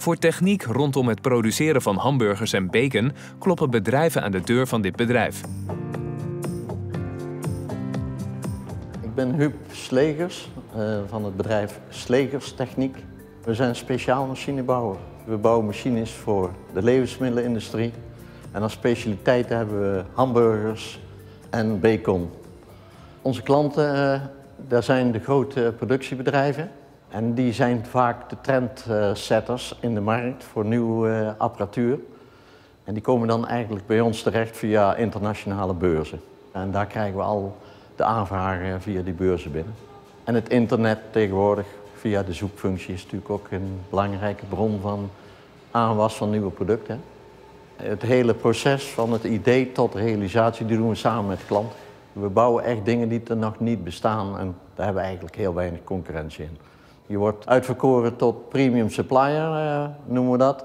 Voor techniek rondom het produceren van hamburgers en bacon kloppen bedrijven aan de deur van dit bedrijf. Ik ben Huub Slegers uh, van het bedrijf Slegers Techniek. We zijn speciaal machinebouwer. We bouwen machines voor de levensmiddelenindustrie. En als specialiteit hebben we hamburgers en bacon. Onze klanten, uh, daar zijn de grote productiebedrijven. En die zijn vaak de trendsetters in de markt voor nieuwe apparatuur. En die komen dan eigenlijk bij ons terecht via internationale beurzen. En daar krijgen we al de aanvragen via die beurzen binnen. En het internet tegenwoordig via de zoekfunctie is natuurlijk ook een belangrijke bron van aanwas van nieuwe producten. Het hele proces van het idee tot realisatie die doen we samen met de klant. We bouwen echt dingen die er nog niet bestaan en daar hebben we eigenlijk heel weinig concurrentie in. Je wordt uitverkoren tot premium supplier, eh, noemen we dat.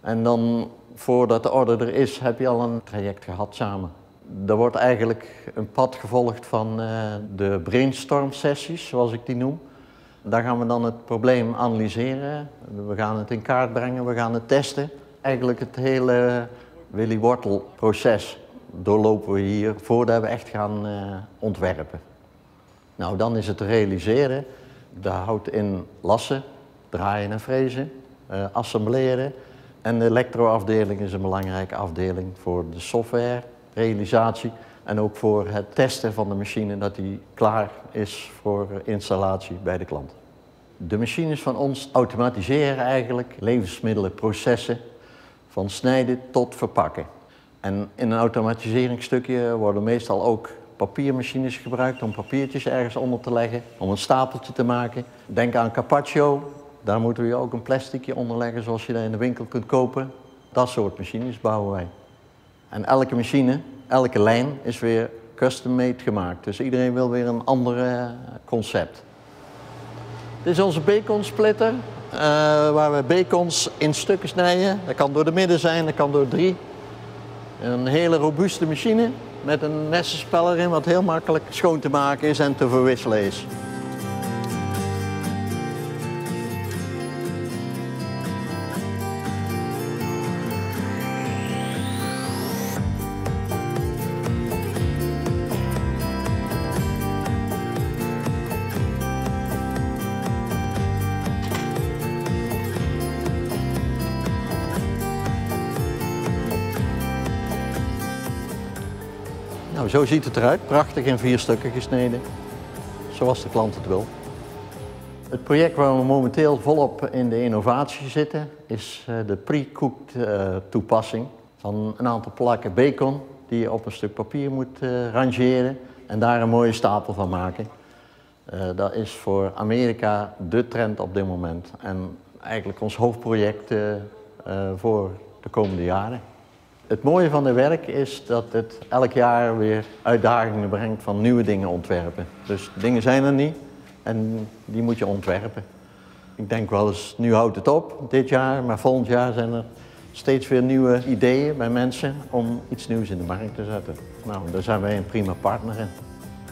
En dan voordat de order er is, heb je al een traject gehad samen. Er wordt eigenlijk een pad gevolgd van uh, de brainstorm sessies, zoals ik die noem. Daar gaan we dan het probleem analyseren. We gaan het in kaart brengen, we gaan het testen. Eigenlijk het hele Willy Wortel proces doorlopen we hier voordat we echt gaan uh, ontwerpen. Nou, dan is het realiseren. Dat houdt in lassen, draaien en frezen, uh, assembleren. En de elektroafdeling is een belangrijke afdeling voor de software, realisatie en ook voor het testen van de machine dat die klaar is voor installatie bij de klant. De machines van ons automatiseren eigenlijk levensmiddelenprocessen van snijden tot verpakken. En in een automatiseringsstukje worden meestal ook papiermachines gebruikt om papiertjes ergens onder te leggen, om een stapeltje te maken. Denk aan carpaccio, daar moeten we ook een plasticje onder leggen zoals je dat in de winkel kunt kopen. Dat soort machines bouwen wij. En elke machine, elke lijn is weer custom-made gemaakt. Dus iedereen wil weer een ander eh, concept. Dit is onze bacon splitter, uh, waar we bacons in stukken snijden. Dat kan door de midden zijn, dat kan door drie. Een hele robuuste machine met een messenspeller in wat heel makkelijk schoon te maken is en te verwisselen is. Nou, zo ziet het eruit. Prachtig in vier stukken gesneden. Zoals de klant het wil. Het project waar we momenteel volop in de innovatie zitten is eh, de pre-cooked eh, toepassing van een aantal plakken bacon die je op een stuk papier moet uh, rangeren en daar een mooie stapel van maken. Dat is voor Amerika de trend op dit moment en eigenlijk ons hoofdproject voor de komende jaren. Het mooie van het werk is dat het elk jaar weer uitdagingen brengt van nieuwe dingen ontwerpen. Dus dingen zijn er niet en die moet je ontwerpen. Ik denk wel eens, nu houdt het op dit jaar, maar volgend jaar zijn er steeds weer nieuwe ideeën bij mensen om iets nieuws in de markt te zetten. Nou, daar zijn wij een prima partner in.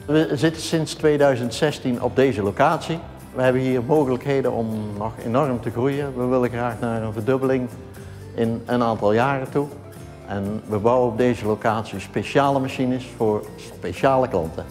We zitten sinds 2016 op deze locatie. We hebben hier mogelijkheden om nog enorm te groeien. We willen graag naar een verdubbeling in een aantal jaren toe. En we bouwen op deze locatie speciale machines voor speciale klanten.